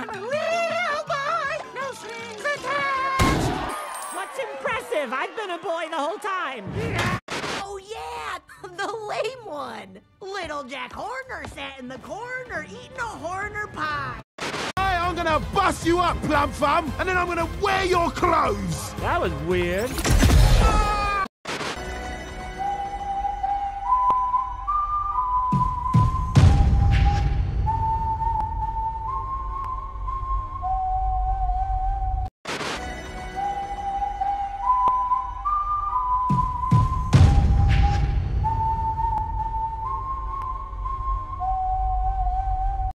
real boy, no strings attached. What's impressive? I've been a boy the whole time. Oh yeah, the lame one. Little Jack Horner sat in the corner eating a Horner pie. I'm gonna bust you up, Plum Thumb, and then I'm gonna wear your clothes! That was weird. Oh,